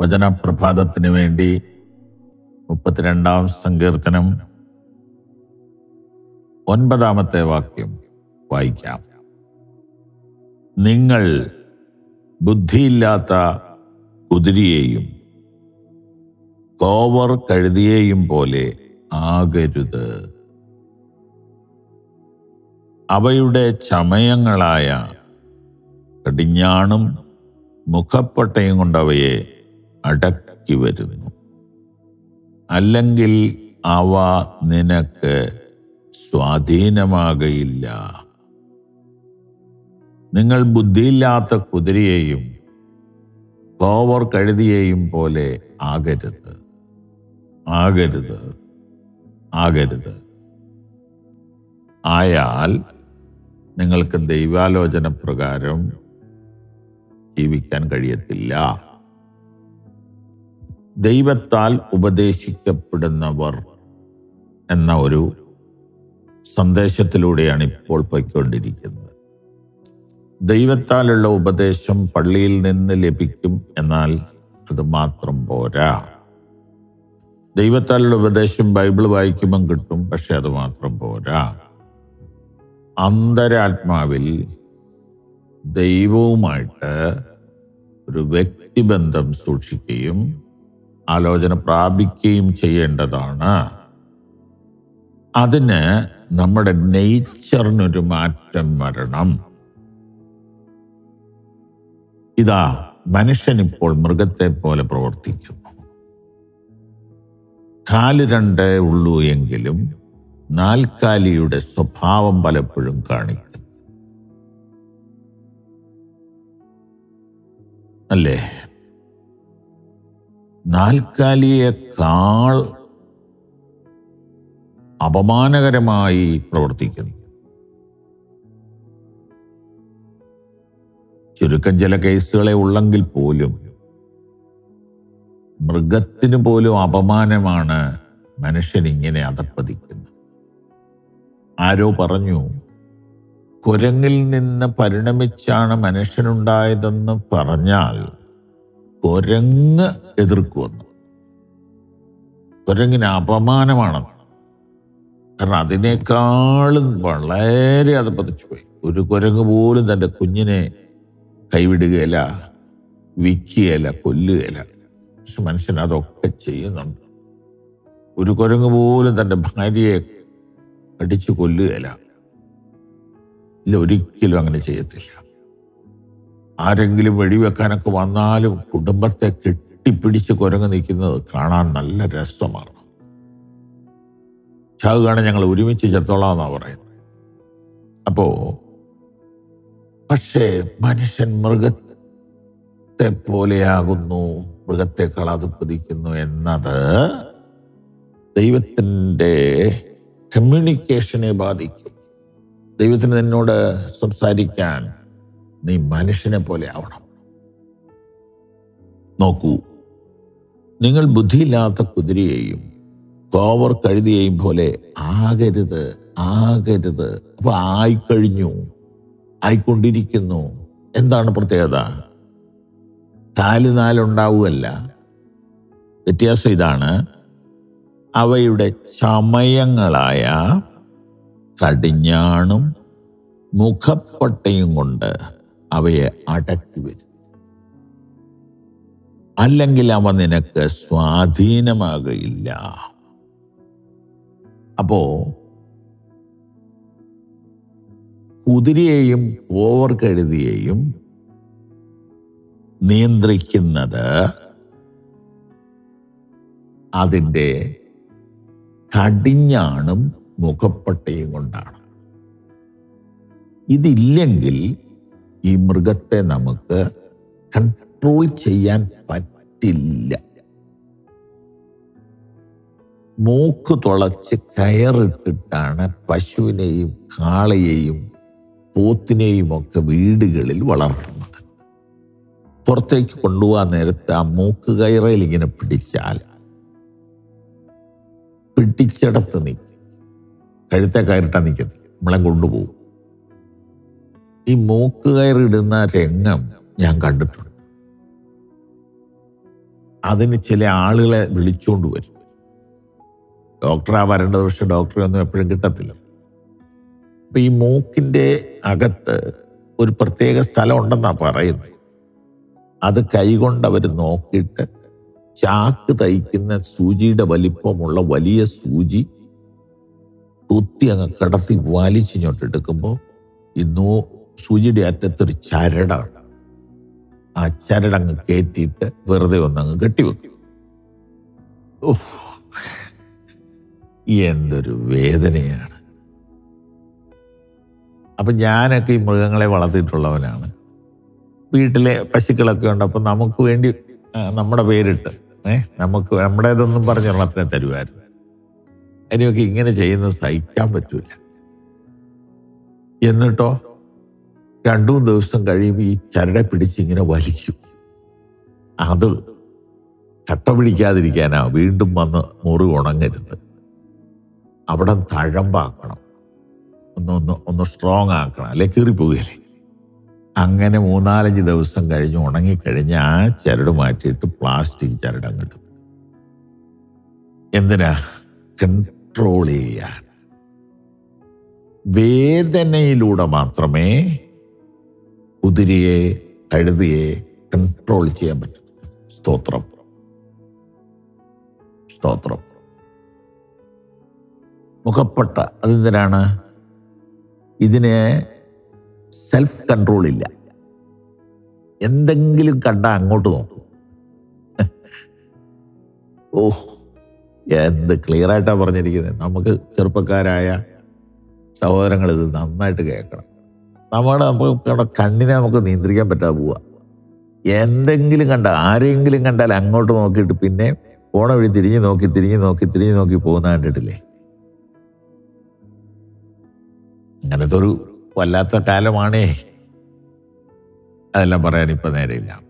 വചനപ്രഭാതത്തിന് വേണ്ടി മുപ്പത്തിരണ്ടാം സങ്കീർത്തനം ഒൻപതാമത്തെ വാക്യം വായിക്കാം. നിങ്ങൾ ബുദ്ധിയില്ലാത്ത കുതിരയെയും കോവർ കഴുതിയെയും പോലെ ആകരുത്. അവയുടെ ചമയങ്ങളായ കടിഞ്ഞാണും മുഖപ്പട്ടയും കൊണ്ടവയെ അടക്കി വരുന്നു. അല്ലെങ്കിൽ അവ നിനക്ക് സ്വാധീനമാകയില്ല. നിങ്ങൾ ബുദ്ധിയില്ലാത്ത കുതിരയെയും കോവർ കഴുതിയെയും പോലെ ആകരുത്. ആകരുത്. ആകരുത്. ആയാൽ നിങ്ങൾക്ക് ദൈവാലോചന പ്രകാരം ജീവിക്കാൻ കഴിയത്തില്ല. ദൈവത്താൽ ഉപദേശിക്കപ്പെടുന്നവർ എന്ന ഒരു സന്ദേശത്തിലൂടെയാണ് ഇപ്പോൾ പോയിക്കൊണ്ടിരിക്കുന്നത്. ദൈവത്താലുള്ള ഉപദേശം പള്ളിയിൽ നിന്ന് ലഭിക്കും എന്നാൽ അത് മാത്രം പോരാ. ദൈവത്താലുള്ള ഉപദേശം ബൈബിൾ വായിക്കുമ്പം കിട്ടും പക്ഷെ അത് മാത്രം പോരാ. അന്തരാത്മാവിൽ ദൈവവുമായിട്ട് ഒരു വ്യക്തിബന്ധം സൂക്ഷിക്കുകയും ആലോചന പ്രാപിക്കുകയും ചെയ്യേണ്ടതാണ്. അതിന് നമ്മുടെ നേച്ചറിനൊരു മാറ്റം വരണം. ഇതാ മനുഷ്യൻ ഇപ്പോൾ മൃഗത്തെ പോലെ പ്രവർത്തിക്കുന്നു. കാൽ രണ്ടേ ഉള്ളൂ എങ്കിലും നാൽക്കാലിയുടെ സ്വഭാവം പലപ്പോഴും കാണിക്കുന്നു. അല്ലേ? നാൽക്കാലിയേക്കാൾ അപമാനകരമായി പ്രവർത്തിക്കുന്നു. ചുരുക്കം ചില കേസുകളെ ഉള്ളെങ്കിൽ പോലും മൃഗത്തിന് പോലും അപമാനമാണ് മനുഷ്യൻ ഇങ്ങനെ അധപ്പതിക്കുന്നത്. ആരോ പറഞ്ഞു കുരങ്ങിൽ നിന്ന് പരിണമിച്ചാണ് മനുഷ്യനുണ്ടായതെന്ന് പറഞ്ഞാൽ കുരങ്ങ് എതിർക്കുമെന്ന് കുരങ്ങിന് അപമാനമാണ്. കാരണം അതിനേക്കാളും വളരെ അധപ്പതിച്ചു പോയി. ഒരു കുരങ്ങ് പോലും തന്റെ കുഞ്ഞിനെ കൈവിടുകയില്ല വിൽക്കുകയില്ല കൊല്ലുകയില്ല. പക്ഷെ മനുഷ്യൻ അതൊക്കെ ചെയ്യുന്നുണ്ട്. ഒരു കുരങ്ങ് പോലും തന്റെ ഭാര്യയെ അടിച്ചു കൊല്ലുകയില്ല. ഇല്ല ഒരിക്കലും അങ്ങനെ ചെയ്യത്തില്ല. ആരെങ്കിലും വെടിവെക്കാനൊക്കെ വന്നാലും കുടുംബത്തെ കെട്ടിപ്പിടിച്ച് കുരങ്ങ് നിൽക്കുന്നത് കാണാൻ നല്ല രസമാണ്. ചാകുകയാണ് ഞങ്ങൾ ഒരുമിച്ച് ചത്തോളാം എന്നാണ് പറയുന്നത്. അപ്പോ പക്ഷേ മനുഷ്യൻ മൃഗത്തെ പോലെയാകുന്നു മൃഗത്തെക്കാൾ അധപ്പതിക്കുന്നു എന്നത് ദൈവത്തിന്റെ കമ്മ്യൂണിക്കേഷനെ ബാധിക്കും. ദൈവത്തിന് നിന്നോട് സംസാരിക്കാൻ നീ മനുഷ്യനെ പോലെ ആവണം. നോക്കൂ നിങ്ങൾ ബുദ്ധിയില്ലാത്ത കുതിരയെയും കോവർ കഴുതിയെയും പോലെ ആകരുത് ആകരുത്. അപ്പൊ ആയിക്കഴിഞ്ഞു ആയിക്കൊണ്ടിരിക്കുന്നു. എന്താണ് പ്രത്യേകത? കാൽ നാലുണ്ടാവുകയല്ല വ്യത്യാസം ഇതാണ്. അവയുടെ ചമയങ്ങളായ കടിഞ്ഞാണും മുഖപ്പട്ടയും കൊണ്ട് അവയെ അടക്കി വരും അല്ലെങ്കിൽ അവ നിനക്ക് സ്വാധീനമാകയില്ല. അപ്പോ കുതിരയെയും ഓവർ കഴുതിയെയും നിയന്ത്രിക്കുന്നത് അതിന്റെ കടിഞ്ഞാണും മുഖപ്പട്ടയും കൊണ്ടാണ്. ഇതില്ലെങ്കിൽ ഈ മൃഗത്തെ നമുക്ക് കൺട്രോൾ ചെയ്യാൻ പറ്റില്ല. മൂക്ക് തുളച്ച് കയറിട്ടിട്ടാണ് പശുവിനെയും കാളയെയും പോത്തിനെയും ഒക്കെ വീടുകളിൽ വളർത്തുന്നത്. പുറത്തേക്ക് കൊണ്ടുപോകാൻ നേരത്ത് ആ മൂക്ക് കയറയിൽ ഇങ്ങനെ പിടിച്ചാൽ പിടിച്ചിടത്ത് നിൽക്കും. കഴുത്തെ കയറിട്ടാ നിൽക്കത്തില്ല. നമ്മളെ കൊണ്ടുപോകും. ഈ മൂക്ക് കയറിടുന്ന രംഗം ഞാൻ കണ്ടിട്ടുണ്ട്. അതിന് ചില ആളുകളെ വിളിച്ചുകൊണ്ട് വരും. ഡോക്ടറാ വരേണ്ടത് പക്ഷെ ഡോക്ടറെ ഒന്നും എപ്പോഴും കിട്ടത്തില്ല. അപ്പൊ ഈ മൂക്കിന്റെ അകത്ത് ഒരു പ്രത്യേക സ്ഥലം ഉണ്ടെന്നാ പറയുന്നത്. അത് കൈകൊണ്ട് അവർ നോക്കിയിട്ട് ചാക്ക് തയ്ക്കുന്ന സൂചിയുടെ വലിപ്പമുള്ള വലിയ സൂചി കുത്തി അങ്ങ് കിടത്തി വലിച്ചിങ്ങോട്ടെടുക്കുമ്പോൾ ഈ നൂ സൂചിയുടെ അറ്റത്തൊരു ചരടാണ്. ആ ചരടങ്ങ് കയറ്റിയിട്ട് വെറുതെ ഒന്നങ്ങ് കെട്ടിവെക്കും. ഉഫ്. എന്തൊരു വേദനയാണ്. അപ്പൊ ഞാനൊക്കെ ഈ മൃഗങ്ങളെ വളർത്തിയിട്ടുള്ളവനാണ്. വീട്ടിലെ പശുക്കളൊക്കെ ഉണ്ട് അപ്പൊ നമുക്ക് വേണ്ടി നമ്മുടെ പേരിട്ട് ഏഹ് നമുക്ക് നമ്മുടേതൊന്നും പറഞ്ഞൊരെണ്ണത്തിനെ തരുമായിരുന്നു അതിനൊക്കെ ഇങ്ങനെ ചെയ്യുന്നത് സഹിക്കാൻ പറ്റൂല. എന്നിട്ടോ? രണ്ടു മൂന്ന് ദിവസം കഴിയുമ്പോൾ ഈ ചരട പിടിച്ച് ഇങ്ങനെ വലിക്കും. അത് കട്ട പിടിക്കാതിരിക്കാനാ വീണ്ടും വന്ന് മുറി ഉണങ്ങരുത്. അവിടെ തഴമ്പാക്കണം. ഒന്ന് ഒന്ന് ഒന്ന് സ്ട്രോങ് ആക്കണം. അല്ലെ കീറിപ്പോവുകയല്ലേ അങ്ങനെ മൂന്നാലഞ്ച് ദിവസം കഴിഞ്ഞ് ഉണങ്ങിക്കഴിഞ്ഞ് ആ ചരട് മാറ്റിയിട്ട് പ്ലാസ്റ്റിക് ചരട് അങ്ങോട്ട് എന്തിനാ? കൺട്രോൾ ചെയ്യാൻ. വേദനയിലൂടെ മാത്രമേ കുതിരയെ കഴുതിയെ കൺട്രോൾ ചെയ്യാൻ പറ്റും. സ്തോത്രം. സ്തോത്രം. മുഖപ്പെട്ട അതെന്തിനാണ്? ഇതിന് സെൽഫ് കൺട്രോൾ ഇല്ല. എന്തെങ്കിലും കണ്ടാൽ അങ്ങോട്ട് നോക്കും. ഓ എന്ത് ക്ലിയർ ആയിട്ടാണ് പറഞ്ഞിരിക്കുന്നത് നമുക്ക് ചെറുപ്പക്കാരായ സഹോദരങ്ങൾ ഇത് നന്നായിട്ട് കേൾക്കണം. നമ്മുടെ നമുക്ക് കണ്ണിനെ നമുക്ക് നിയന്ത്രിക്കാൻ പറ്റാതെ പോവുക എന്തെങ്കിലും കണ്ട ആരെങ്കിലും കണ്ടാൽ അങ്ങോട്ട് നോക്കിയിട്ട് പിന്നെ പോണ വഴി തിരിഞ്ഞ് നോക്കി തിരിഞ്ഞ് നോക്കി തിരിഞ്ഞ് നോക്കി പോകുന്ന കണ്ടിട്ടില്ലേ? അങ്ങനത്തെ ഒരു വല്ലാത്ത കാലമാണേ. അതെല്ലാം പറയാൻ ഇപ്പൊ നേരെയില്ല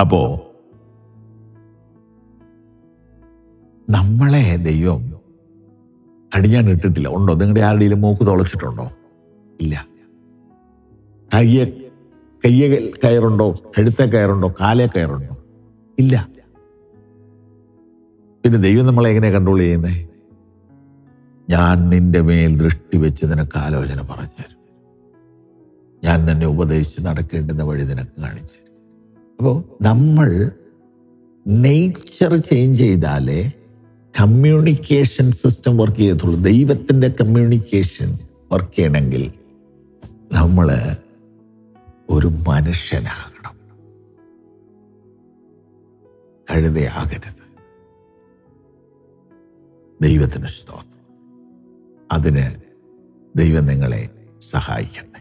അപ്പോ നമ്മളെ ദൈവം അടിയാൻ ഇട്ടിട്ടില്ല ഉണ്ടോ? നിങ്ങളുടെ ആരുടെയും മൂക്ക് തുളച്ചിട്ടുണ്ടോ? ഇല്ല. കയ്യെ കയ്യെ കയറുണ്ടോ കഴുത്തെ കയറുണ്ടോ കാലേ കയറുണ്ടോ? ഇല്ല. പിന്നെ ദൈവം നമ്മളെ എങ്ങനെ കൺട്രോൾ ചെയ്യുന്നേ? ഞാൻ നിന്റെ മേൽ ദൃഷ്ടി വെച്ച് നിനക്ക് ആലോചന പറഞ്ഞു തരും. ഞാൻ നിന്നെ ഉപദേശിച്ച് നടക്കേണ്ടുന്ന വഴി നിനക്ക് കാണിച്ചു തരും. അപ്പോൾ നമ്മൾ നേച്ചർ ചേഞ്ച് ചെയ്താലേ കമ്മ്യൂണിക്കേഷൻ സിസ്റ്റം വർക്ക് ചെയ്യത്തുള്ളൂ. ദൈവത്തിന്റെ കമ്മ്യൂണിക്കേഷൻ വർക്ക് ചെയ്യണമെങ്കിൽ നമ്മൾ ഒരു മനുഷ്യനാകണം. കഴുതയാകരുത്. ദൈവത്തിന് സ്തോത്രം. അതിന് ദൈവം നിങ്ങളെ സഹായിക്കണം